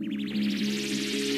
Música